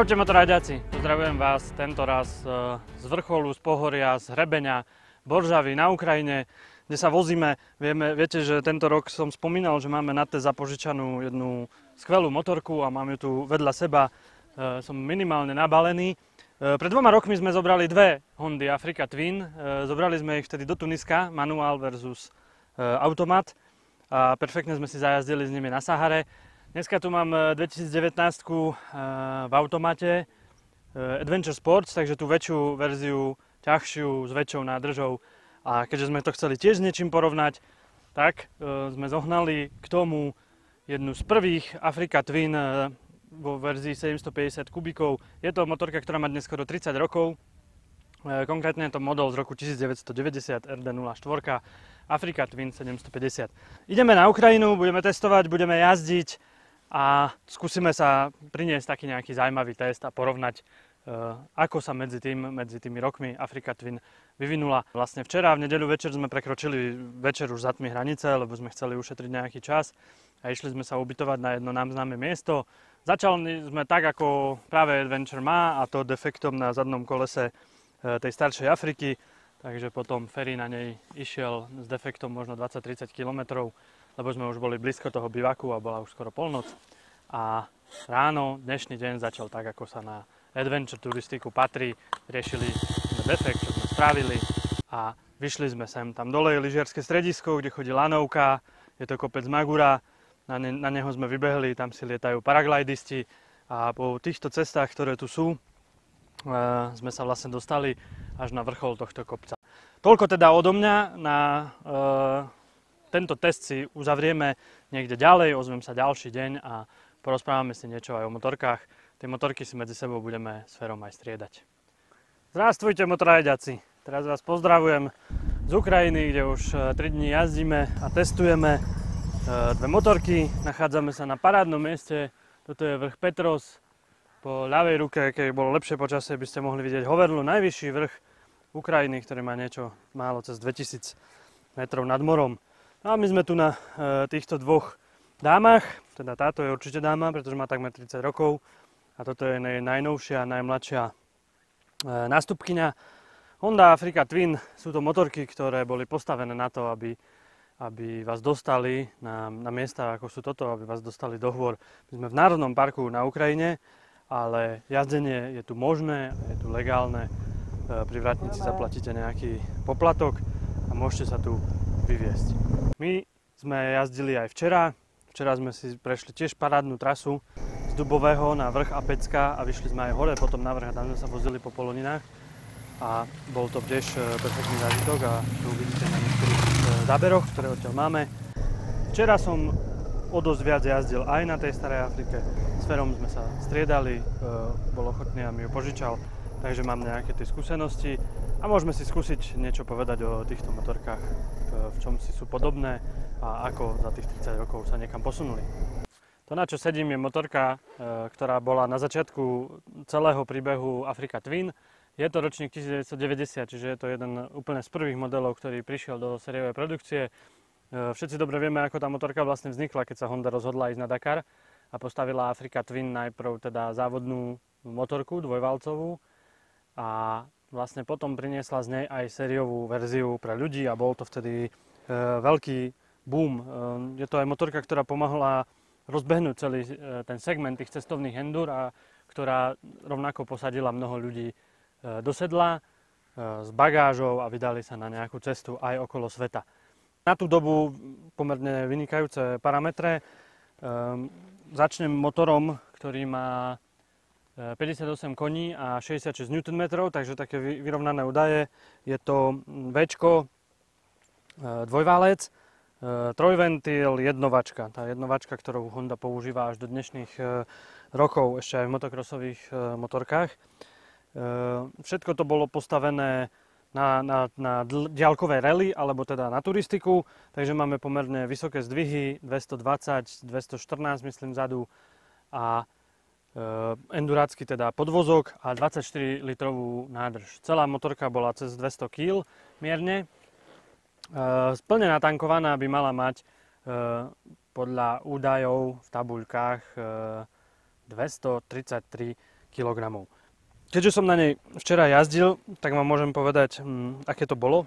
Čaute motorajďaci, pozdravujem vás tento raz e, z vrcholu, z pohoria, z hrebenia Boržavy na Ukrajine, kde sa vozíme. Vieme, viete, že tento rok som spomínal, že máme na té zapožičanú jednu skvelú motorku a mám ju tu vedľa seba. E, som minimálne nabalený. E, pred dvoma rokmi sme zobrali dve Hondy Africa Twin. Zobrali sme ich vtedy do Tuniska, manuál versus automat. A perfektne sme si zajazdili s nimi na Sahare. Dneska tu mám 2019 e, e, v automate e, Adventure Sports, takže tú väčšiu verziu, ťažšiu, s väčšou nádržou. A keďže sme to chceli tiež s niečím porovnať, tak sme zohnali k tomu jednu z prvých Africa Twin vo verzii 750 kubíkov. Je to motorka, ktorá má dnes skoro 30 rokov. Konkrétne je to model z roku 1990 RD04 Africa Twin 750. Ideme na Ukrajinu, budeme testovať, budeme jazdiť a skúsime sa priniesť taký nejaký zaujímavý test a porovnať, e, ako sa medzi, tým, medzi tými rokmi Afrika Twin vyvinula. Vlastne včera v nedeľu večer sme prekročili večer už za tmy hranice, lebo sme chceli ušetriť nejaký čas a išli sme sa ubytovať na jedno nám známe miesto. Začali sme tak, ako práve Adventure má a to defektom na zadnom kolese e, tej staršej Afriky, takže potom ferry na nej išiel s defektom možno 20-30 km lebo sme už boli blízko toho bivaku a bola už skoro polnoc. A ráno, dnešný deň začal tak, ako sa na adventure turistiku patrí. Riešili sme defekt, čo sme spravili a vyšli sme sem. Tam dole je lyžiarske stredisko, kde chodí lanovka, je to kopec Magura, na, ne, na neho sme vybehli, tam si lietajú paraglidisti a po týchto cestách, ktoré tu sú, e, sme sa vlastne dostali až na vrchol tohto kopca. Toľko teda odo mňa na e, tento test si uzavrieme niekde ďalej, ozvem sa ďalší deň a porozprávame si niečo aj o motorkách. Tie motorky si medzi sebou budeme s Ferom aj striedať. Zdravstvujte motorajďaci, teraz vás pozdravujem z Ukrajiny, kde už 3 e, dní jazdíme a testujeme e, dve motorky. Nachádzame sa na parádnom mieste, toto je vrch Petros. Po ľavej ruke, keď bolo lepšie počasie, by ste mohli vidieť Hoverlu, najvyšší vrch Ukrajiny, ktorý má niečo málo cez 2000 metrov nad morom. No a my sme tu na e, týchto dvoch dámach, teda táto je určite dáma, pretože má takmer 30 rokov a toto je najnovšia, najmladšia e, nástupkyňa. Honda Africa Twin sú to motorky, ktoré boli postavené na to, aby, aby vás dostali na, na miesta, ako sú toto, aby vás dostali do hôr. My sme v Národnom parku na Ukrajine, ale jazdenie je tu možné, je tu legálne. E, pri vratnici zaplatíte nejaký poplatok a môžete sa tu vyviesť. My sme jazdili aj včera. Včera sme si prešli tiež parádnu trasu z Dubového na vrch Apecka a vyšli sme aj hore potom na vrch a tam sme sa vozili po poloninách. A bol to tiež e, perfektný zážitok a tu uvidíte na niektorých e, záberoch, ktoré odtiaľ máme. Včera som o dosť viac jazdil aj na tej starej Afrike. S Ferom sme sa striedali, e, bol ochotný a mi ju požičal, takže mám nejaké tie skúsenosti a môžeme si skúsiť niečo povedať o týchto motorkách, v čom si sú podobné a ako za tých 30 rokov sa niekam posunuli. To, na čo sedím, je motorka, e, ktorá bola na začiatku celého príbehu Africa Twin. Je to ročník 1990, čiže je to jeden úplne z prvých modelov, ktorý prišiel do sériovej produkcie. E, všetci dobre vieme, ako tá motorka vlastne vznikla, keď sa Honda rozhodla ísť na Dakar a postavila Africa Twin najprv teda závodnú motorku dvojvalcovú a vlastne potom priniesla z nej aj sériovú verziu pre ľudí a bol to vtedy e, veľký boom. E, je to aj motorka, ktorá pomohla rozbehnúť celý e, ten segment tých cestovných endur a ktorá rovnako posadila mnoho ľudí e, do sedla e, s bagážou a vydali sa na nejakú cestu aj okolo sveta. Na tú dobu pomerne vynikajúce parametre. E, začnem motorom, ktorý má 58 koní a 66 Nm, takže také vyrovnané údaje. Je to V, e, dvojválec, e, trojventil, jednovačka. Tá jednovačka, ktorú Honda používa až do dnešných rokov ešte aj v motokrosových motorkách. Všetko to bolo postavené na, na, na diálkové rally, alebo teda na turistiku, takže máme pomerne vysoké zdvihy, 220, 214 myslím zadu a Eh, endurácky teda podvozok a 24 litrovú nádrž. Celá motorka bola cez 200 kg mierne. Eh, plne natankovaná by mala mať eh, podľa údajov v tabuľkách 233 kg. Keďže som na nej včera jazdil, tak vám môžem povedať, hm, aké to bolo.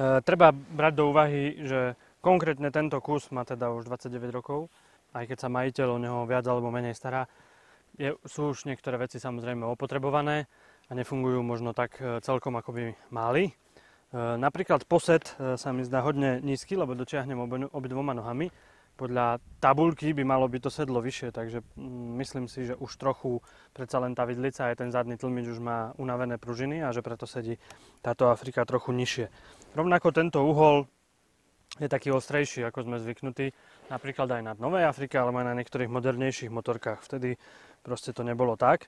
Treba brať do úvahy, že konkrétne tento kus má teda už 29 rokov, aj keď sa majiteľ o neho viac alebo menej stará. Je, sú už niektoré veci samozrejme opotrebované a nefungujú možno tak e, celkom, ako by mali. E, napríklad posed e, sa mi zdá hodne nízky, lebo dočiahnem obidvoma nohami podľa tabulky by malo byť to sedlo vyššie, takže mm, myslím si, že už trochu predsa len tá vidlica aj ten zadný tlmič už má unavené pružiny a že preto sedí táto Afrika trochu nižšie. Rovnako tento uhol je taký ostrejší, ako sme zvyknutí, napríklad aj na Novej Afrike, ale aj na niektorých modernejších motorkách. Vtedy proste to nebolo tak.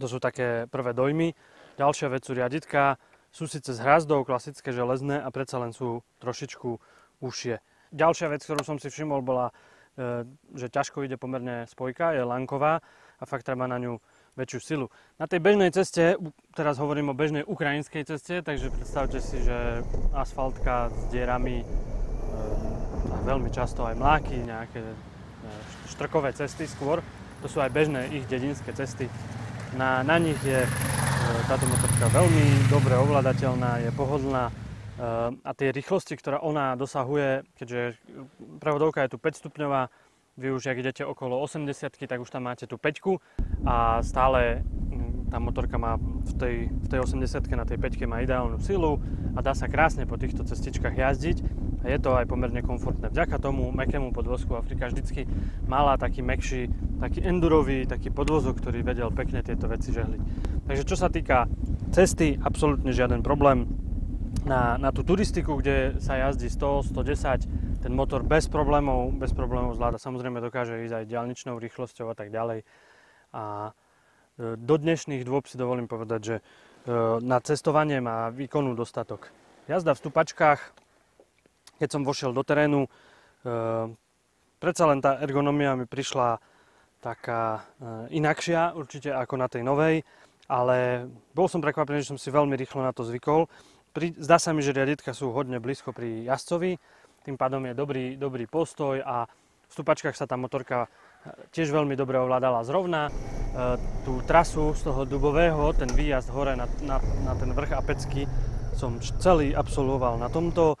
To sú také prvé dojmy. Ďalšia vec sú riaditka, sú síce z hrazdov, klasické železné a predsa len sú trošičku užšie. Ďalšia vec, ktorú som si všimol, bola, e, že ťažko ide pomerne spojka, je lanková a fakt treba na ňu väčšiu silu. Na tej bežnej ceste, teraz hovorím o bežnej ukrajinskej ceste, takže predstavte si, že asfaltka s dierami, veľmi často aj mláky, nejaké e, štrkové cesty skôr, to sú aj bežné ich dedinské cesty. Na, na nich je táto motorka veľmi dobre ovladateľná, je pohodlná, a tie rýchlosti, ktoré ona dosahuje, keďže prevodovka je tu 5 stupňová, vy už ak idete okolo 80 tak už tam máte tú 5 a stále tá motorka má v tej, v tej 80 na tej 5 má ideálnu silu a dá sa krásne po týchto cestičkách jazdiť je to aj pomerne komfortné. Vďaka tomu mekému podvozku Afrika vždycky mala taký mekší, taký endurový, taký podvozok, ktorý vedel pekne tieto veci žehliť. Takže čo sa týka cesty, absolútne žiaden problém na, na tú turistiku, kde sa jazdí 100, 110, ten motor bez problémov, bez problémov zvláda. Samozrejme dokáže ísť aj ďalničnou rýchlosťou a tak ďalej. A e, do dnešných dôb si dovolím povedať, že e, na cestovanie má výkonu dostatok. Jazda v stupačkách, keď som vošiel do terénu, e, predsa len tá ergonomia mi prišla taká inakšia určite ako na tej novej, ale bol som prekvapený, že som si veľmi rýchlo na to zvykol zdá sa mi, že riaditka sú hodne blízko pri jazdcovi, tým pádom je dobrý, dobrý postoj a v stupačkách sa tá motorka e, tiež veľmi dobre ovládala zrovna. Tú trasu z toho dubového, ten výjazd hore na, na, na ten vrch Apecky som celý absolvoval na tomto.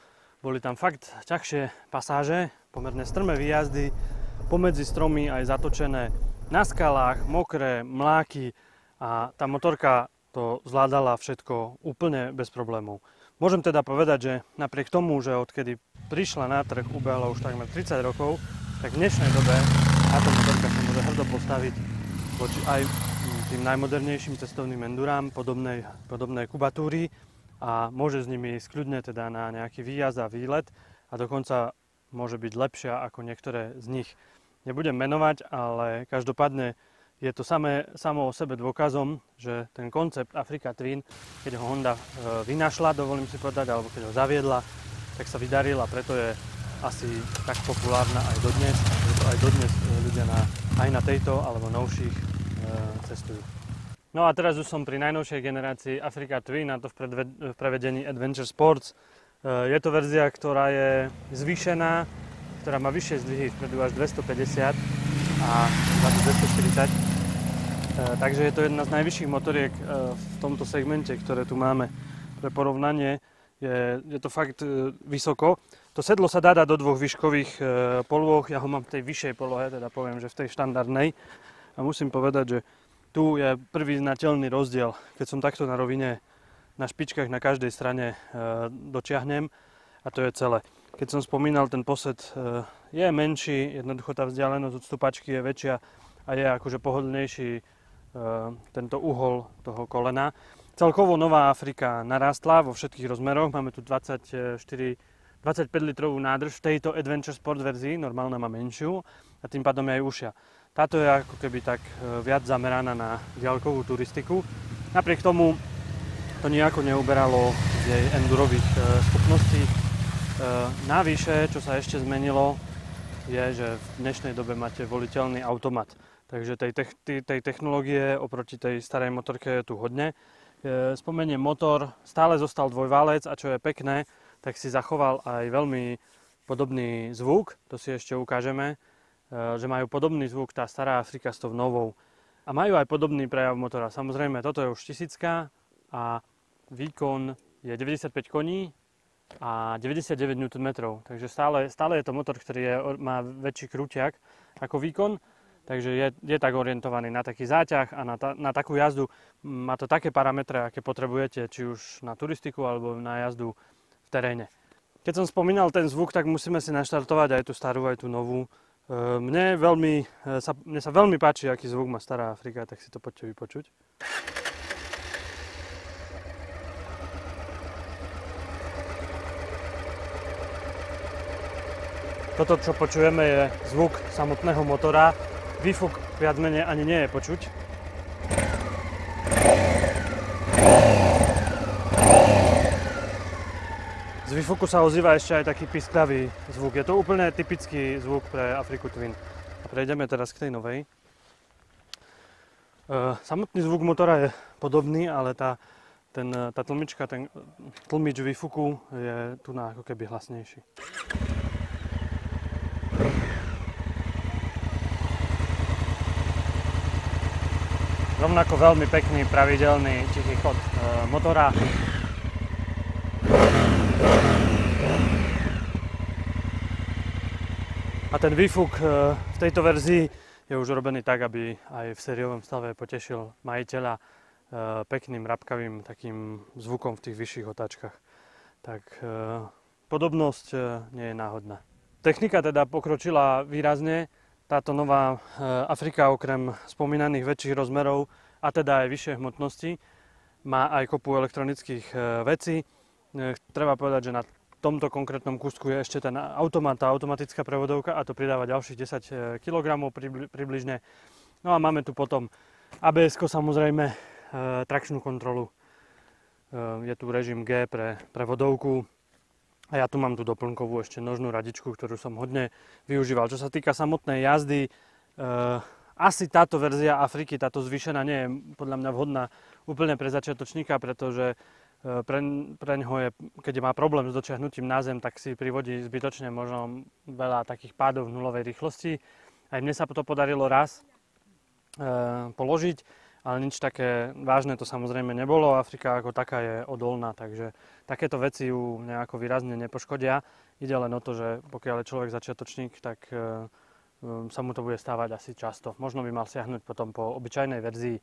Boli tam fakt ťažšie pasáže, pomerne strmé výjazdy, pomedzi stromy aj zatočené na skalách, mokré, mláky a tá motorka to zvládala všetko úplne bez problémov. Môžem teda povedať, že napriek tomu, že odkedy prišla na trh, ubehlo už takmer 30 rokov, tak v dnešnej dobe táto motorka sa môže hrdo postaviť voči aj tým najmodernejším cestovným endurám podobnej, podobnej kubatúry a môže s nimi ísť kľudne teda na nejaký výjazd a výlet a dokonca môže byť lepšia ako niektoré z nich. Nebudem menovať, ale každopádne je to samé, samo o sebe dôkazom, že ten koncept Africa Twin, keď ho Honda e, vynašla, dovolím si povedať, alebo keď ho zaviedla, tak sa vydaril a preto je asi tak populárna aj dodnes, preto aj dodnes e, ľudia na, aj na tejto alebo novších e, cestujú. No a teraz už som pri najnovšej generácii Africa Twin, a to v, prevedení Adventure Sports. E, je to verzia, ktorá je zvýšená, ktorá má vyššie zdvihy, vpredu až 250 a 240. E, takže je to jedna z najvyšších motoriek e, v tomto segmente, ktoré tu máme. Pre porovnanie je, je to fakt vysoko. To sedlo sa dá dať do dvoch výškových polôch, ja ho mám v tej vyššej polohe, teda poviem, že v tej štandardnej. A musím povedať, že tu je prvý znateľný rozdiel. Keď som takto na rovine, na špičkách na každej strane dočiahnem a to je celé. Keď som spomínal, ten posed eh, je menší, jednoducho tá vzdialenosť od stupačky je väčšia a je akože pohodlnejší eh, tento uhol toho kolena. Celkovo Nová Afrika narastla vo všetkých rozmeroch. Máme tu 24, 25 litrovú nádrž v tejto Adventure Sport verzii, normálna má menšiu a tým pádom je aj užšia. Táto je ako keby tak eh, viac zameraná na diaľkovú turistiku. Napriek tomu to nejako neuberalo z jej endurových schopností E, navyše, čo sa ešte zmenilo, je, že v dnešnej dobe máte voliteľný automat. Takže tej, tej, tej technológie oproti tej starej motorke je tu hodne. E, spomeniem motor, stále zostal dvojválec a čo je pekné, tak si zachoval aj veľmi podobný zvuk, to si ešte ukážeme, e, že majú podobný zvuk tá stará Afrika s tou novou. a majú aj podobný prejav motora. Samozrejme, toto je už tisícka a výkon je 95 koní a 99 Nm. Takže stále, stále je to motor, ktorý je, má väčší krúťak ako výkon. Takže je, je tak orientovaný na taký záťah a na, ta, na takú jazdu. Má to také parametre, aké potrebujete, či už na turistiku alebo na jazdu v teréne. Keď som spomínal ten zvuk, tak musíme si naštartovať aj tú starú, aj tú novú. E, mne, veľmi, e, sa, mne sa veľmi páči, aký zvuk má Stará Afrika, tak si to poďte vypočuť. Toto, čo počujeme, je zvuk samotného motora. Výfuk viac menej ani nie je počuť. Z výfuku sa ozýva ešte aj taký pisklavý zvuk. Je to úplne typický zvuk pre Afriku Twin. Prejdeme teraz k tej novej. E, samotný zvuk motora je podobný, ale tá, ten, tá tlmička, ten tlmič výfuku je tu na ako keby hlasnejší. Rovnako veľmi pekný, pravidelný tichý chod e, motora. A ten výfuk e, v tejto verzii je už urobený tak, aby aj v sériovom stave potešil majiteľa e, pekným, rapkavým takým zvukom v tých vyšších otáčkach. Tak e, podobnosť nie je náhodná. Technika teda pokročila výrazne. Táto nová Afrika okrem spomínaných väčších rozmerov a teda aj vyššie hmotnosti má aj kopu elektronických vecí. Treba povedať, že na tomto konkrétnom kúsku je ešte ten automat, tá automatická prevodovka a to pridáva ďalších 10 kg približne. No a máme tu potom abs samozrejme, e, trakčnú kontrolu. E, je tu režim G pre prevodovku a ja tu mám tú doplnkovú ešte nožnú radičku, ktorú som hodne využíval. Čo sa týka samotnej jazdy, e, asi táto verzia Afriky, táto zvýšená nie je podľa mňa vhodná úplne pre začiatočníka, pretože pre, pre ňoho je, keď má problém s dočiahnutím na zem, tak si privodí zbytočne možno veľa takých pádov v nulovej rýchlosti. Aj mne sa to podarilo raz e, položiť, ale nič také vážne to samozrejme nebolo. Afrika ako taká je odolná, takže takéto veci ju nejako výrazne nepoškodia. Ide len o to, že pokiaľ je človek začiatočník, tak e, sa mu to bude stávať asi často. Možno by mal siahnuť potom po obyčajnej verzii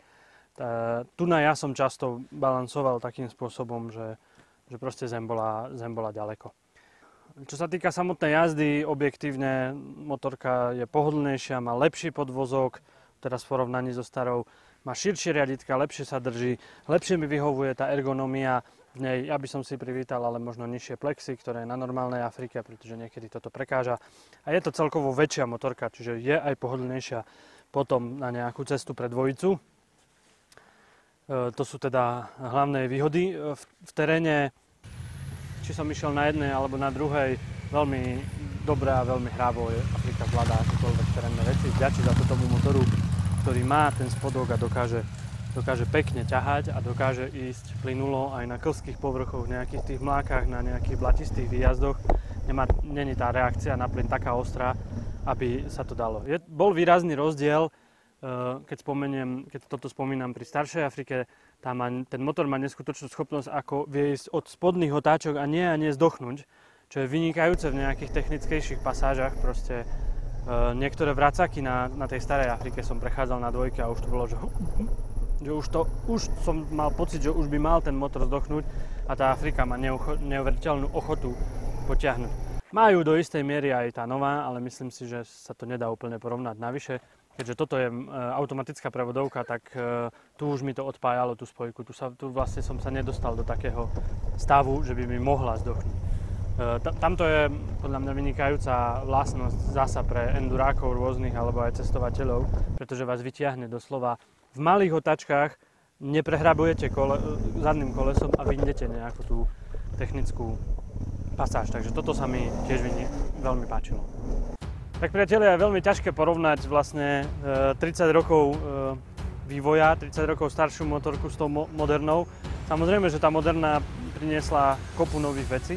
tu na ja som často balancoval takým spôsobom, že, že proste zem bola, zem bola ďaleko. Čo sa týka samotnej jazdy, objektívne motorka je pohodlnejšia, má lepší podvozok, teraz v porovnaní so starou, má širšie riaditka, lepšie sa drží, lepšie mi vyhovuje tá ergonomia v nej. Ja by som si privítal ale možno nižšie plexy, ktoré je na normálnej Afrike, pretože niekedy toto prekáža. A je to celkovo väčšia motorka, čiže je aj pohodlnejšia potom na nejakú cestu pre dvojicu. E, to sú teda hlavné výhody. E, v, teréne, či som išiel na jednej alebo na druhej, veľmi dobré a veľmi hrávo je Afrika zvláda akékoľvek terénne veci. Vďačí za to tomu motoru, ktorý má ten spodok a dokáže, dokáže pekne ťahať a dokáže ísť plynulo aj na klských povrchoch, nejakých tých mlákach, na nejakých blatistých výjazdoch. Nemá, není tá reakcia na plyn taká ostrá, aby sa to dalo. Je, bol výrazný rozdiel keď, spomeniem, keď toto spomínam pri staršej Afrike, tá má, ten motor má neskutočnú schopnosť ako vie ísť od spodných otáčok a nie a nie zdochnúť, čo je vynikajúce v nejakých technickejších pasážach. Proste uh, niektoré vracaky na, na tej starej Afrike som prechádzal na dvojke a už to bolo, že, že už, to, už som mal pocit, že už by mal ten motor zdochnúť a tá Afrika má neuveriteľnú ochotu potiahnuť. Majú do istej miery aj tá nová, ale myslím si, že sa to nedá úplne porovnať. Navyše, keďže toto je e, automatická prevodovka, tak e, tu už mi to odpájalo tú spojku. Tu, sa, tu vlastne som sa nedostal do takého stavu, že by mi mohla zdochnúť. E, tamto je podľa mňa vynikajúca vlastnosť zasa pre endurákov rôznych alebo aj cestovateľov, pretože vás vyťahne doslova v malých otačkách, neprehrabujete kole, zadným kolesom a vyjdete nejakú tú technickú pasáž. Takže toto sa mi tiež veľmi páčilo. Tak priatelia, je veľmi ťažké porovnať vlastne 30 e, rokov e, vývoja, 30 rokov staršiu motorku s tou modernou. Samozrejme, že tá moderná priniesla kopu nových vecí.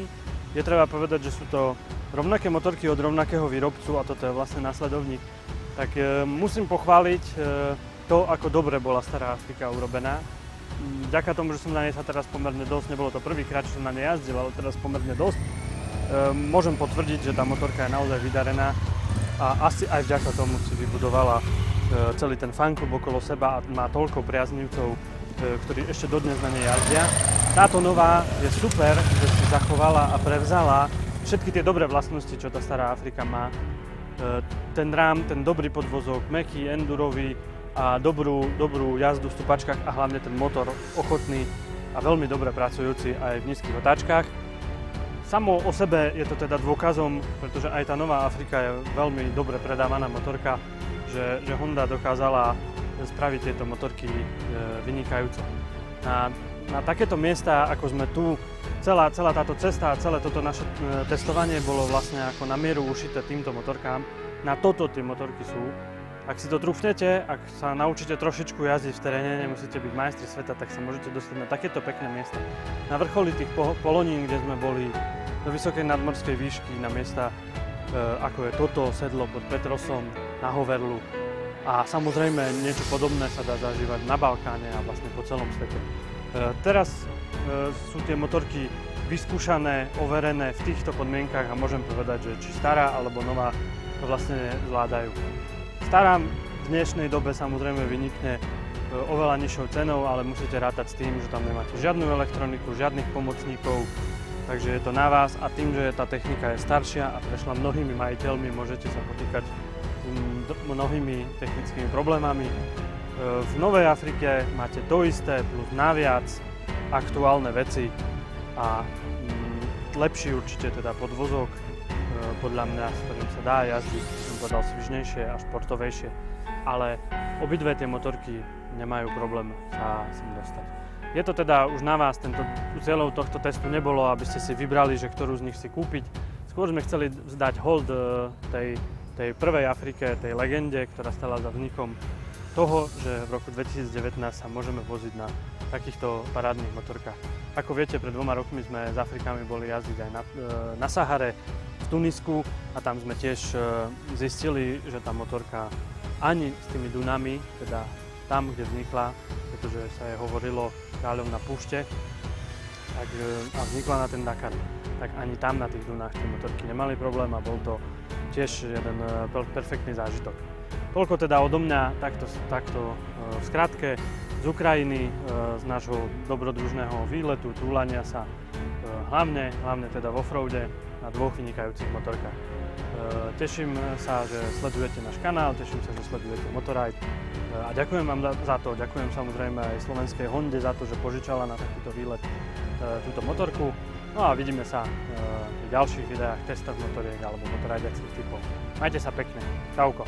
Je treba povedať, že sú to rovnaké motorky od rovnakého výrobcu a toto je vlastne následovník. Tak e, musím pochváliť to, ako dobre bola stará Afrika urobená. Vďaka tomu, že som na nej sa teraz pomerne dosť, nebolo to prvýkrát, že som na nej jazdil, ale teraz pomerne dosť, môžem potvrdiť, že tá motorka je naozaj vydarená a asi aj vďaka tomu si vybudovala e, celý ten fanklub okolo seba a má toľko priaznivcov, e, ktorí ešte dodnes na nej jazdia. Táto nová je super, že si zachovala a prevzala všetky tie dobré vlastnosti, čo tá stará Afrika má. Ten rám, ten dobrý podvozok, meký, endurový, a dobrú, dobrú jazdu v stupačkách a hlavne ten motor ochotný a veľmi dobre pracujúci aj v nízkych otáčkach. Samo o sebe je to teda dôkazom, pretože aj tá nová Afrika je veľmi dobre predávaná motorka, že, že Honda dokázala spraviť tieto motorky e, vynikajúco. Na, na takéto miesta, ako sme tu, celá, celá táto cesta a celé toto naše e, testovanie bolo vlastne ako na mieru ušité týmto motorkám. Na toto tie motorky sú ak si to trúfnete, ak sa naučíte trošičku jazdiť v teréne, nemusíte byť majstri sveta, tak sa môžete dostať na takéto pekné miesta. Na vrcholi tých polonín, kde sme boli do vysokej nadmorskej výšky, na miesta e, ako je toto sedlo pod Petrosom, na Hoverlu. A samozrejme niečo podobné sa dá zažívať na Balkáne a vlastne po celom svete. E, teraz e, sú tie motorky vyskúšané, overené v týchto podmienkach a môžem povedať, že či stará alebo nová to vlastne zvládajú. Stará v dnešnej dobe samozrejme vynikne e, oveľa nižšou cenou, ale musíte rátať s tým, že tam nemáte žiadnu elektroniku, žiadnych pomocníkov, takže je to na vás a tým, že tá technika je staršia a prešla mnohými majiteľmi, môžete sa potýkať s mnohými technickými problémami. E, v Novej Afrike máte to isté plus naviac aktuálne veci a lepší určite teda podvozok, e, podľa mňa, s ktorým sa dá jazdiť povedal, svižnejšie a športovejšie. Ale obidve tie motorky nemajú problém sa sem dostať. Je to teda už na vás, tento, cieľov tohto testu nebolo, aby ste si vybrali, že ktorú z nich si kúpiť. Skôr sme chceli zdať hold e, tej, tej prvej Afrike, tej legende, ktorá stala za vznikom toho, že v roku 2019 sa môžeme voziť na takýchto parádnych motorkách. Ako viete, pred dvoma rokmi sme s Afrikami boli jazdiť aj na, e, na Sahare, v Tunisku a tam sme tiež e, zistili, že tá motorka ani s tými Dunami, teda tam, kde vznikla, pretože sa jej hovorilo kráľovna púšte, tak, e, a vznikla na ten Dakar, tak ani tam na tých Dunách tie motorky nemali problém a bol to tiež jeden perfektný zážitok. Toľko teda odo mňa, takto, takto v skratke z Ukrajiny, z nášho dobrodružného výletu, túlania sa, hlavne, hlavne teda v offroade na dvoch vynikajúcich motorkách. Teším sa, že sledujete náš kanál, teším sa, že sledujete Motorite a ďakujem vám za to, ďakujem samozrejme aj slovenskej Honde za to, že požičala na takýto výlet túto motorku. No a vidíme sa v ďalších videách, testoch motoriek alebo motorajďacích typov. Majte sa pekne. Čauko.